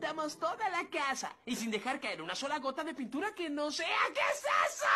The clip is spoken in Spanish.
pintamos toda la casa y sin dejar caer una sola gota de pintura que no sea. ¿Qué es eso?